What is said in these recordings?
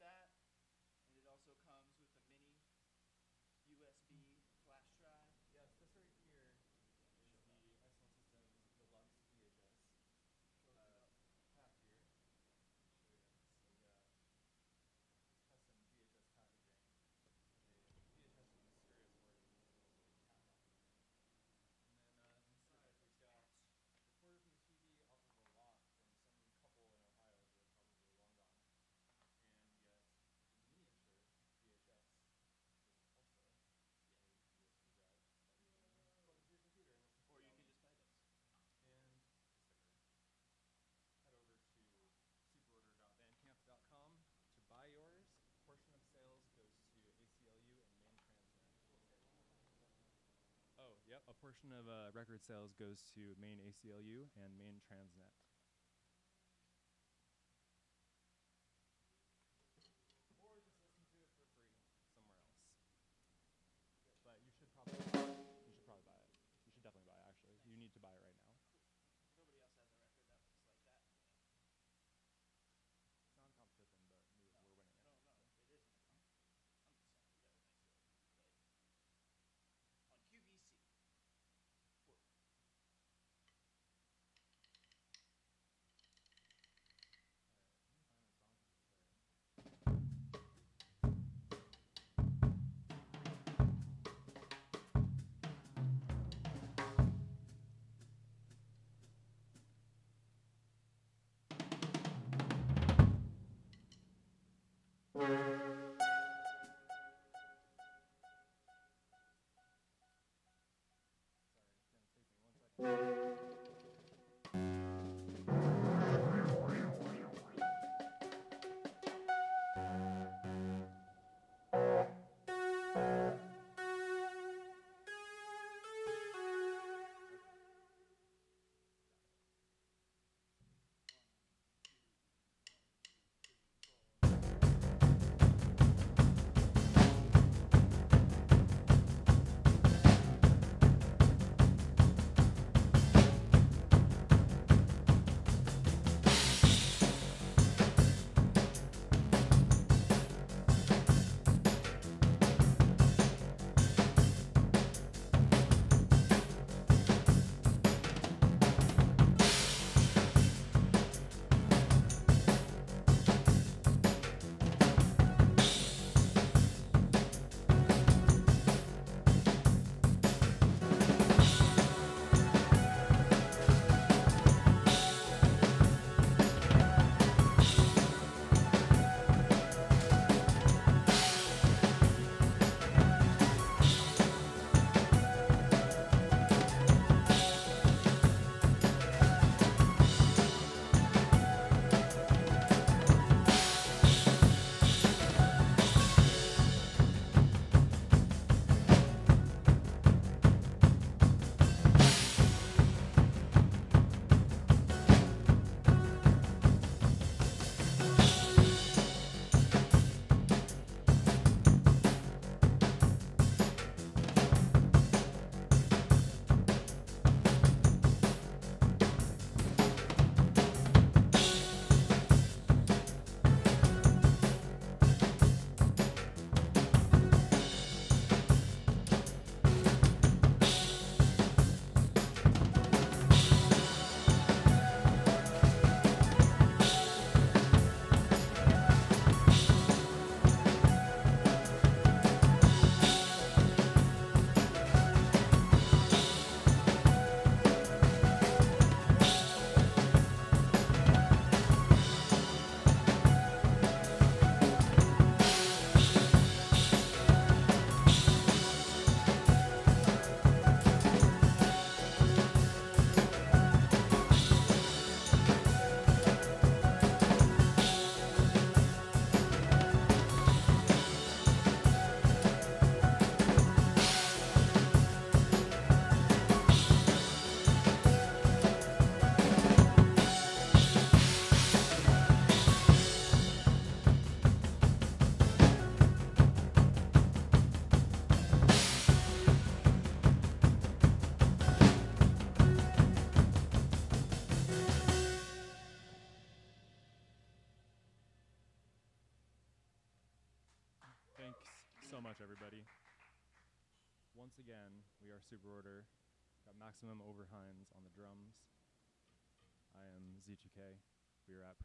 that a portion of uh, record sales goes to Maine ACLU and Maine Transnet.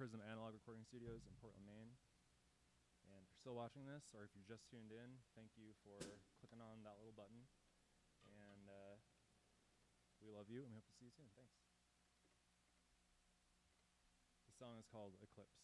Prism Analog Recording Studios in Portland, Maine. And if you're still watching this, or if you just tuned in, thank you for clicking on that little button. And uh, we love you, and we hope to see you soon. Thanks. The song is called Eclipse.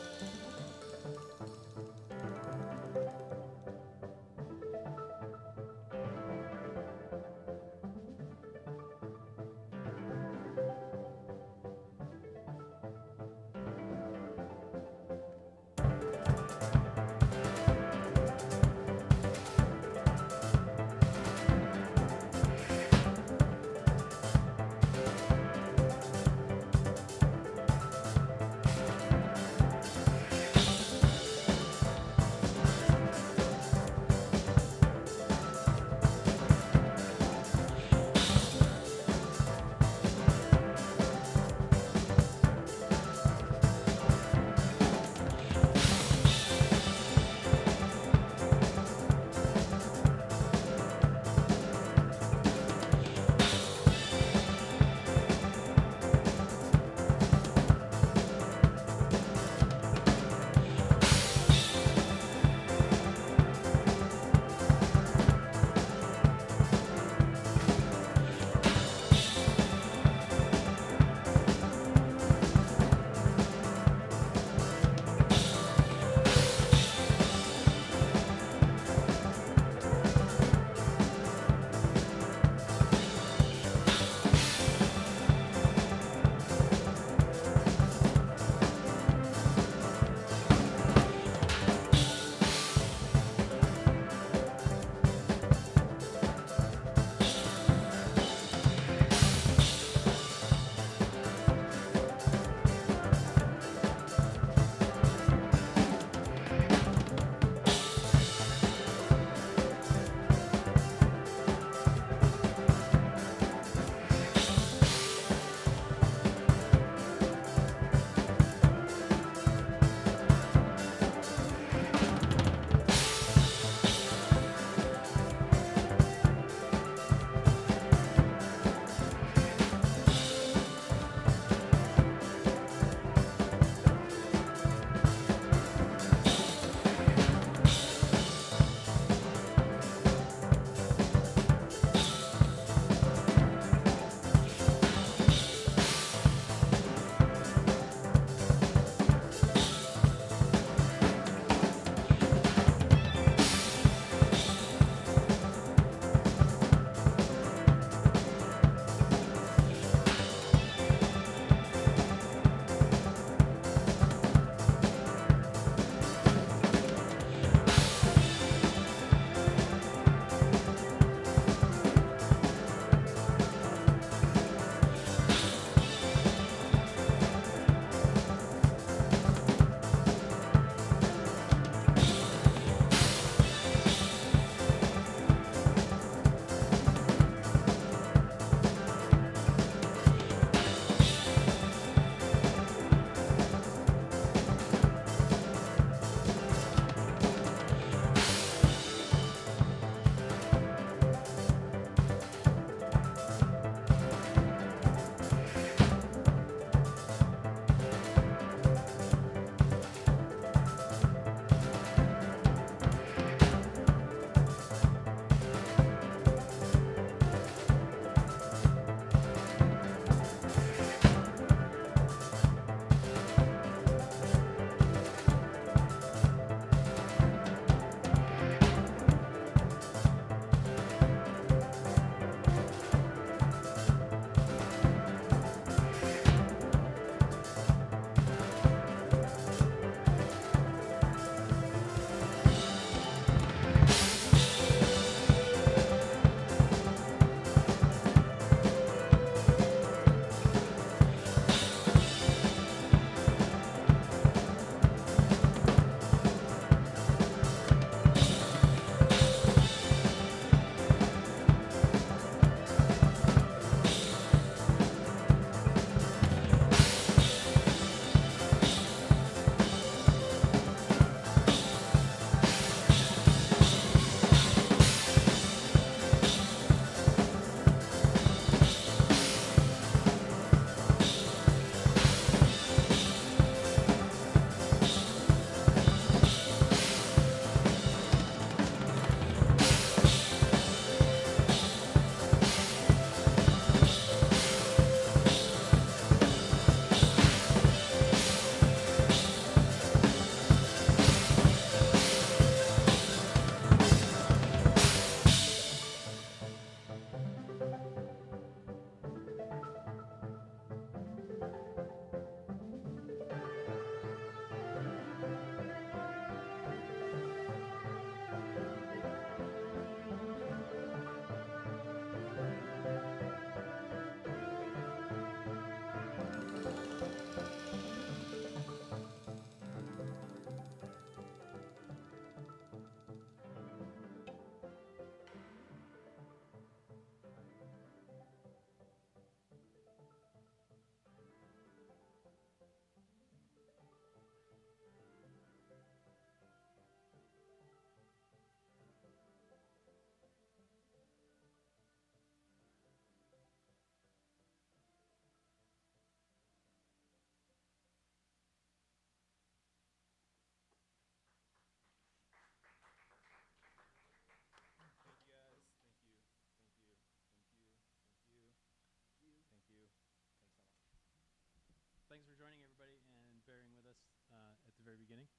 very beginning.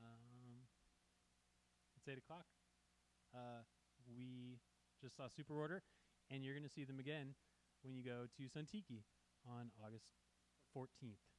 Um, it's 8 o'clock. Uh, we just saw Superorder, and you're going to see them again when you go to Suntiki on August 14th.